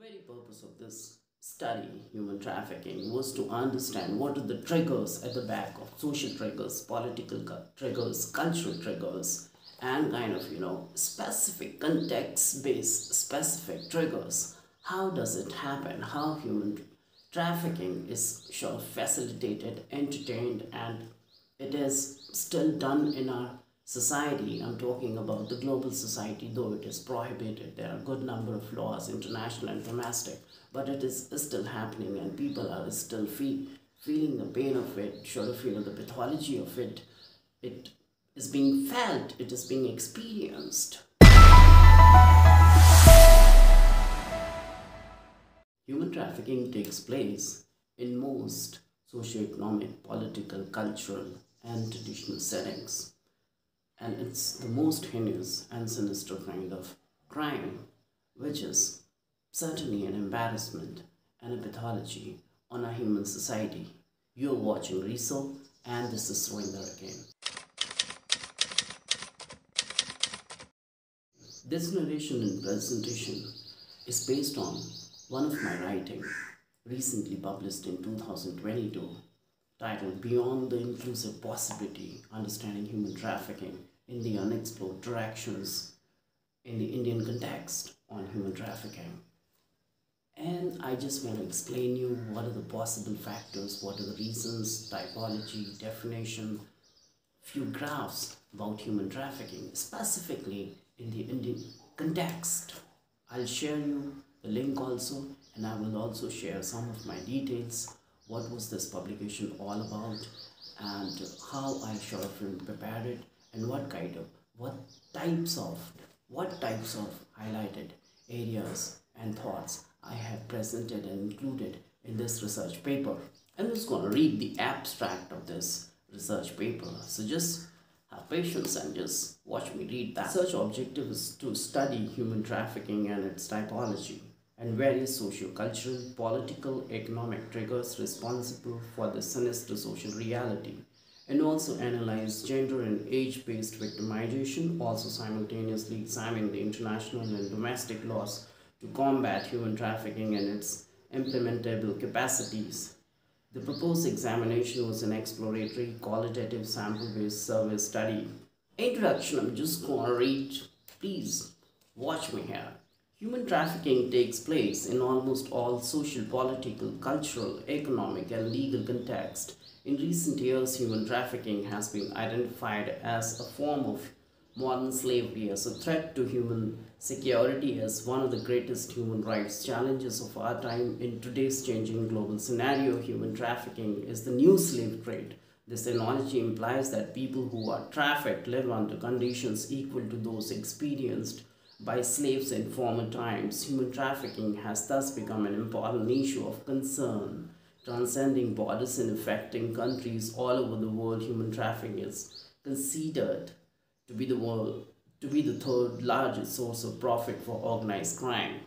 very purpose of this study, human trafficking, was to understand what are the triggers at the back of social triggers, political triggers, cultural triggers, and kind of, you know, specific context based specific triggers. How does it happen? How human trafficking is sort of facilitated, entertained, and it is still done in our society, I'm talking about the global society, though it is prohibited, there are a good number of laws, international and domestic, but it is still happening and people are still feel, feeling the pain of it, sort of feel the pathology of it. It is being felt, it is being experienced. Human trafficking takes place in most socio-economic, political, cultural, and traditional settings and it's the most heinous and sinister kind of crime, which is certainly an embarrassment and a pathology on our human society. You're watching RESO, and this is Surender again. This narration and presentation is based on one of my writing recently published in 2022 titled Beyond the Inclusive Possibility Understanding Human Trafficking in the unexplored directions in the Indian context on human trafficking. And I just want to explain you what are the possible factors, what are the reasons, typology, definition, few graphs about human trafficking, specifically in the Indian context. I'll share you the link also and I will also share some of my details. What was this publication all about and how I of prepared it and what kind of what types of what types of highlighted areas and thoughts I have presented and included in this research paper. I'm just going to read the abstract of this research paper. So just have patience and just watch me read that. Research objective is to study human trafficking and its typology and various socio-cultural, political, economic triggers responsible for the sinister social reality and also analyze gender and age-based victimization, also simultaneously examine the international and domestic laws to combat human trafficking and its implementable capacities. The proposed examination was an exploratory, qualitative, sample-based survey study. Introduction, I'm just to read. Please watch me here. Human trafficking takes place in almost all social, political, cultural, economic, and legal contexts in recent years, human trafficking has been identified as a form of modern slavery, as a threat to human security, as one of the greatest human rights challenges of our time. In today's changing global scenario, human trafficking is the new slave trade. This analogy implies that people who are trafficked live under conditions equal to those experienced by slaves in former times. Human trafficking has thus become an important issue of concern transcending borders and affecting countries all over the world, human trafficking is considered to be the world to be the third largest source of profit for organized crime.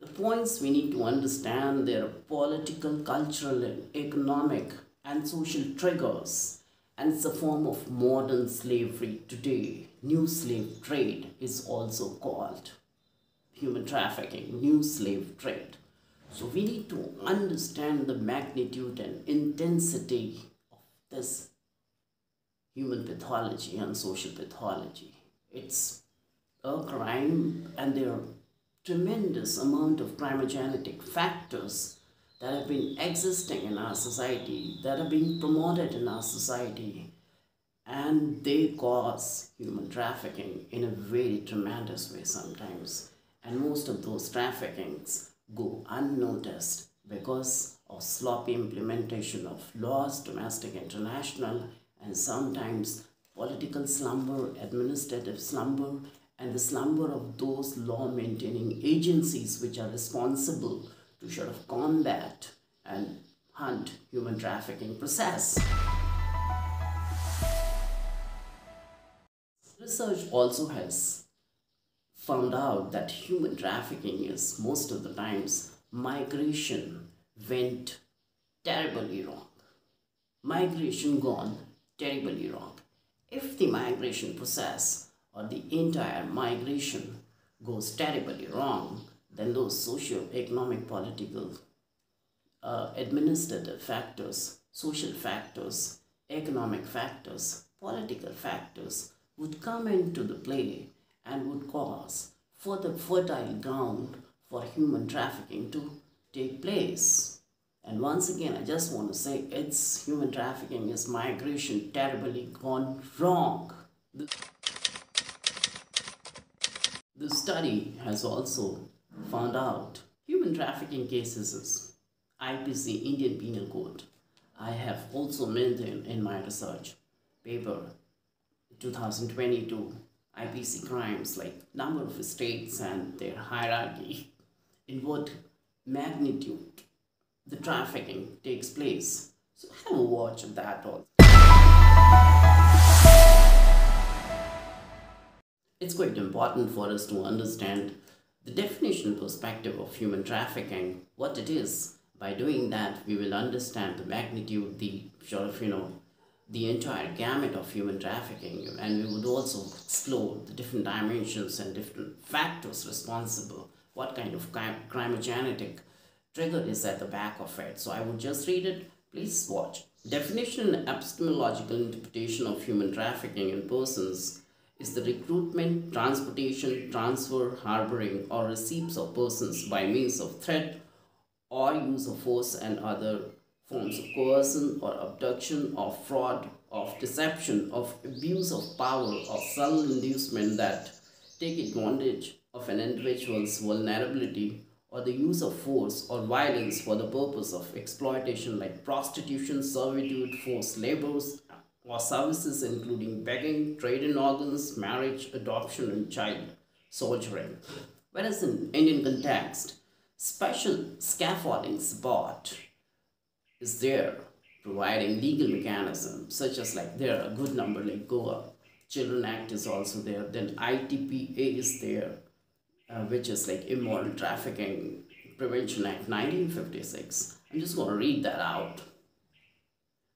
The points we need to understand there are political, cultural, and economic and social triggers, and it's a form of modern slavery today. New slave trade is also called human trafficking, new slave trade. So we need to understand the magnitude and intensity of this human pathology and social pathology. It's a crime and there are tremendous amount of crimogenetic factors that have been existing in our society, that are being promoted in our society, and they cause human trafficking in a very tremendous way sometimes. And most of those traffickings go unnoticed because of sloppy implementation of laws, domestic, international, and sometimes political slumber, administrative slumber, and the slumber of those law-maintaining agencies which are responsible to sort of combat and hunt human trafficking process. Research also has found out that human trafficking is most of the times migration went terribly wrong. Migration gone terribly wrong. If the migration process or the entire migration goes terribly wrong, then those socio-economic, political, uh, administrative factors, social factors, economic factors, political factors would come into the play and would cause for the fertile ground for human trafficking to take place. And once again, I just want to say it's human trafficking is migration terribly gone wrong. The, the study has also found out human trafficking cases is IPC Indian Penal Code. I have also mentioned in my research paper 2022 IPC crimes like number of states and their hierarchy in what magnitude the trafficking takes place. So have a watch of that also. It's quite important for us to understand the definition perspective of human trafficking, what it is. By doing that, we will understand the magnitude, the sort of, you know, the entire gamut of human trafficking and we would also explore the different dimensions and different factors responsible what kind of crimogenetic trigger is at the back of it. So i would just read it. Please watch. Definition and epistemological interpretation of human trafficking in persons is the recruitment transportation transfer harboring or receipts of persons by means of threat or use of force and other forms of coercion or abduction, of fraud, of deception, of abuse of power, or subtle inducement that take advantage of an individual's vulnerability or the use of force or violence for the purpose of exploitation like prostitution, servitude, forced labors, or services including begging, trade in organs, marriage, adoption, and child soldiering. Whereas in Indian context, special scaffolding support is there providing legal mechanisms such as like there are a good number like Goa Children Act is also there then ITPA is there uh, which is like Immoral Trafficking Prevention Act 1956 I'm just going to read that out.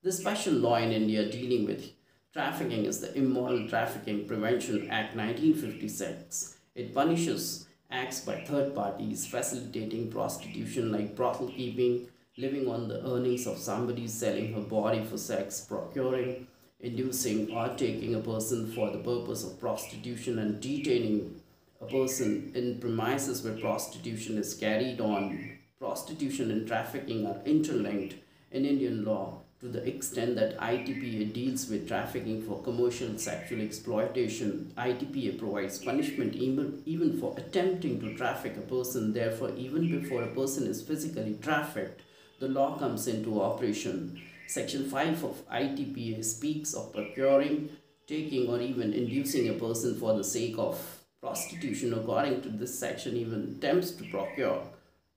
The special law in India dealing with trafficking is the Immoral Trafficking Prevention Act 1956 it punishes acts by third parties facilitating prostitution like brothel keeping living on the earnings of somebody selling her body for sex, procuring, inducing, or taking a person for the purpose of prostitution and detaining a person in premises where prostitution is carried on. Prostitution and trafficking are interlinked in Indian law to the extent that ITPA deals with trafficking for commercial sexual exploitation. ITPA provides punishment even, even for attempting to traffic a person. Therefore, even before a person is physically trafficked, the law comes into operation. Section 5 of ITPA speaks of procuring, taking or even inducing a person for the sake of prostitution. According to this section, even attempts to procure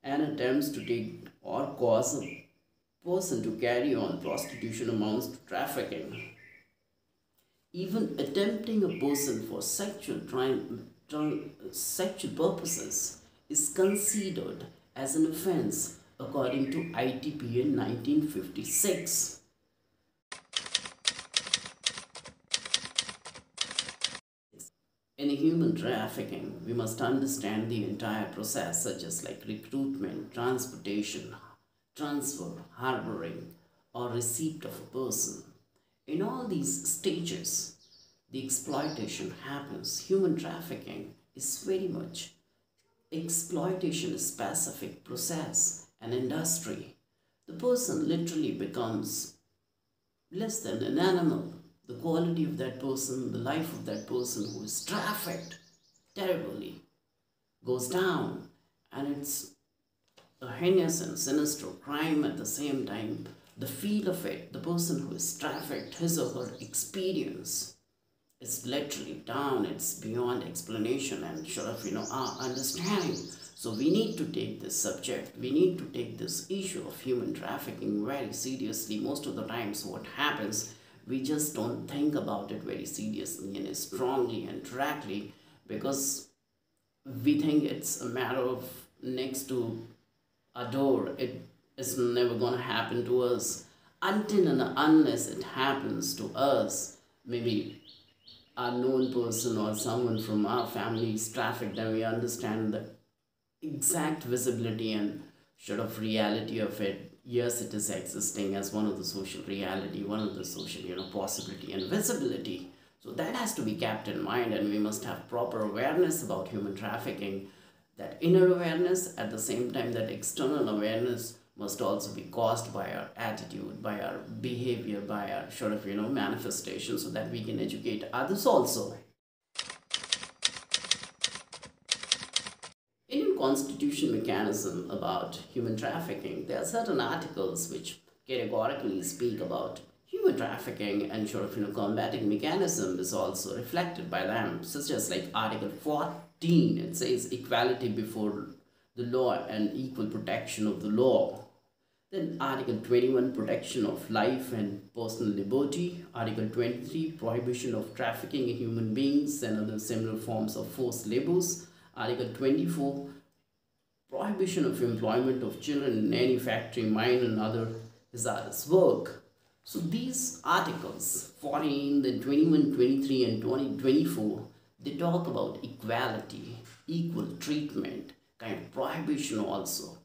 and attempts to take or cause a person to carry on prostitution amounts to trafficking. Even attempting a person for sexual, sexual purposes is considered as an offense according to ITPA 1956. In human trafficking, we must understand the entire process such as like recruitment, transportation, transfer, harboring, or receipt of a person. In all these stages, the exploitation happens. Human trafficking is very much exploitation specific process an industry, the person literally becomes less than an animal. The quality of that person, the life of that person who is trafficked terribly goes down and it's a heinous and sinister crime at the same time. The feel of it, the person who is trafficked, his or her experience is literally down, it's beyond explanation and sort of, you know, our understanding. So we need to take this subject, we need to take this issue of human trafficking very seriously. Most of the times what happens, we just don't think about it very seriously and strongly and directly because we think it's a matter of next to a door. It is never going to happen to us until and unless it happens to us. Maybe a known person or someone from our family is trafficked, then we understand that exact visibility and sort of reality of it. Yes it is existing as one of the social reality one of the social you know possibility and visibility. So that has to be kept in mind and we must have proper awareness about human trafficking that inner awareness at the same time that external awareness must also be caused by our attitude by our behavior by our sort of you know manifestation so that we can educate others also Indian constitution mechanism about human trafficking, there are certain articles which categorically speak about human trafficking and sort of you know combating mechanism is also reflected by them, such as like Article 14, it says equality before the law and equal protection of the law. Then Article 21, protection of life and personal liberty. Article 23, prohibition of trafficking in human beings and other similar forms of forced labors. Article 24 prohibition of employment of children in any factory, mine, and other hazardous work. So these articles 14, then 21, 23, and 20, 24, they talk about equality, equal treatment, kind of prohibition also,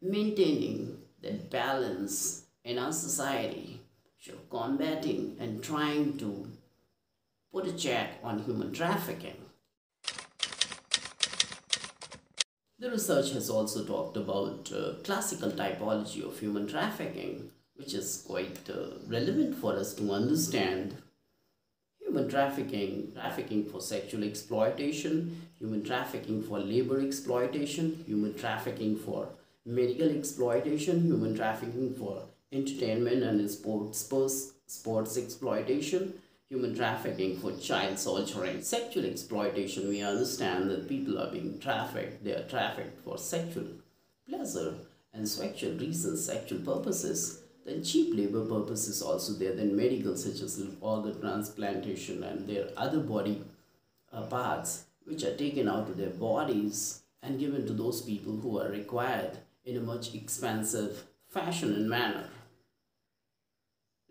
maintaining that balance in our society, so combating and trying to put a check on human trafficking. The research has also talked about uh, classical typology of human trafficking, which is quite uh, relevant for us to understand. Human trafficking, trafficking for sexual exploitation, human trafficking for labor exploitation, human trafficking for medical exploitation, human trafficking for entertainment and sports, sports, sports exploitation, human trafficking for child soldiering, sexual exploitation. We understand that people are being trafficked. They are trafficked for sexual pleasure and sexual reasons, sexual purposes. Then cheap labor purposes also there. Then medical such as organ transplantation and their other body uh, parts which are taken out of their bodies and given to those people who are required in a much expensive fashion and manner.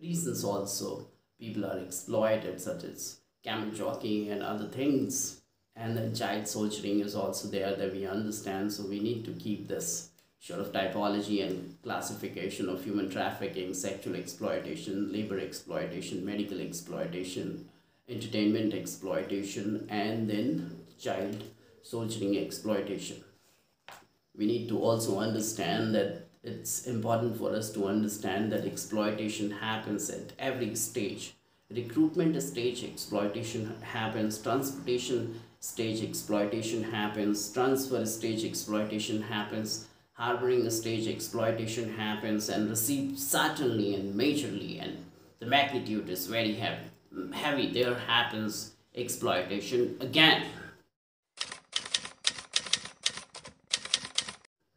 Reasons also people are exploited, such as camel jockeying and other things. And then child soldiering is also there that we understand. So we need to keep this sort of typology and classification of human trafficking, sexual exploitation, labor exploitation, medical exploitation, entertainment exploitation, and then child soldiering exploitation. We need to also understand that it's important for us to understand that exploitation happens at every stage. Recruitment stage exploitation happens, transportation stage exploitation happens, transfer stage exploitation happens, harboring stage exploitation happens, and receipt certainly and majorly, and the magnitude is very heavy. Heavy there happens exploitation again.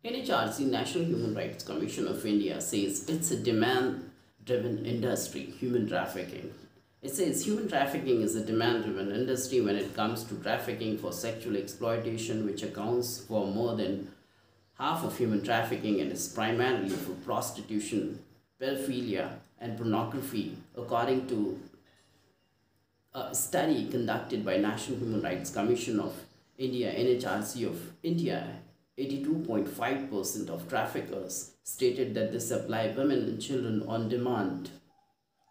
NHRC, National Human Rights Commission of India, says it's a demand-driven industry, human trafficking. It says human trafficking is a demand-driven industry when it comes to trafficking for sexual exploitation, which accounts for more than half of human trafficking and is primarily for prostitution, pedophilia, and pornography, according to a study conducted by National Human Rights Commission of India, NHRC of India, 82.5% of traffickers stated that they supply women and children on demand.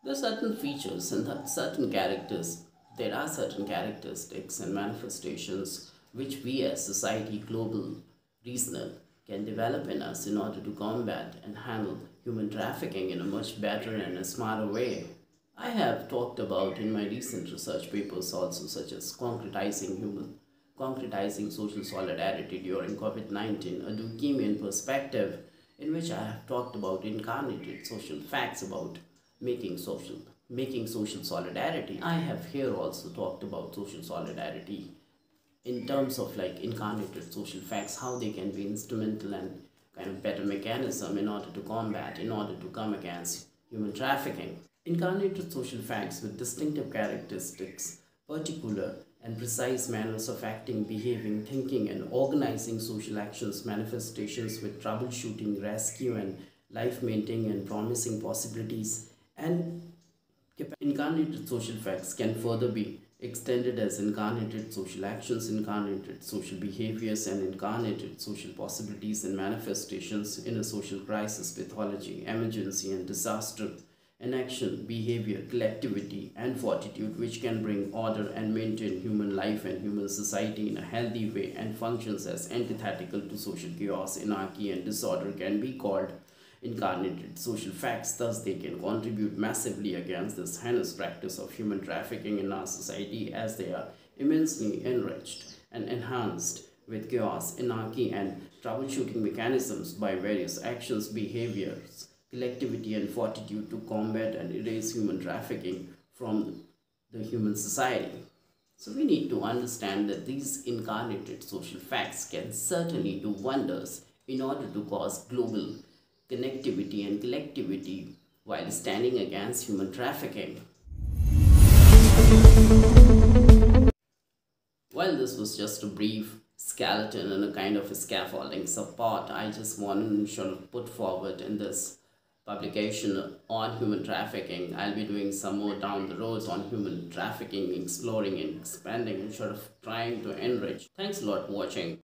There are certain features and certain characters. There are certain characteristics and manifestations which we as society, global, regional, can develop in us in order to combat and handle human trafficking in a much better and a smarter way. I have talked about in my recent research papers also such as concretizing human concretizing social solidarity during COVID-19, a Durkheimian perspective in which I have talked about incarnated social facts about making social making social solidarity. I have here also talked about social solidarity in terms of like incarnated social facts, how they can be instrumental and kind of better mechanism in order to combat, in order to come against human trafficking. Incarnated social facts with distinctive characteristics, particular and precise manners of acting, behaving, thinking, and organizing social actions, manifestations with troubleshooting, rescue, and life maintaining and promising possibilities, and incarnated social facts can further be extended as incarnated social actions, incarnated social behaviors, and incarnated social possibilities and manifestations in a social crisis, pathology, emergency, and disaster, an action, behavior, collectivity, and fortitude which can bring order and maintain human life and human society in a healthy way and functions as antithetical to social chaos, anarchy, and disorder can be called incarnated social facts. Thus, they can contribute massively against this heinous practice of human trafficking in our society as they are immensely enriched and enhanced with chaos, anarchy, and troubleshooting mechanisms by various actions, behaviors, collectivity, and fortitude to combat and erase human trafficking from the human society. So we need to understand that these incarnated social facts can certainly do wonders in order to cause global connectivity and collectivity while standing against human trafficking. Well, this was just a brief skeleton and a kind of a scaffolding support I just wanted to put forward in this publication on human trafficking. I'll be doing some more down the road on human trafficking, exploring and expanding and sort of trying to enrich. Thanks a lot for watching.